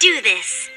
do this.